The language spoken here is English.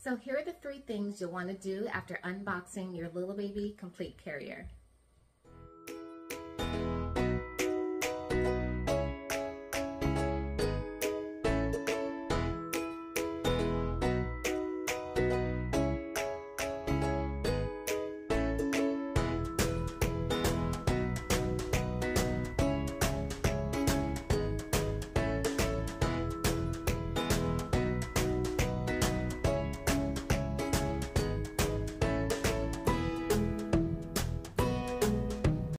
So here are the three things you'll want to do after unboxing your little baby complete carrier.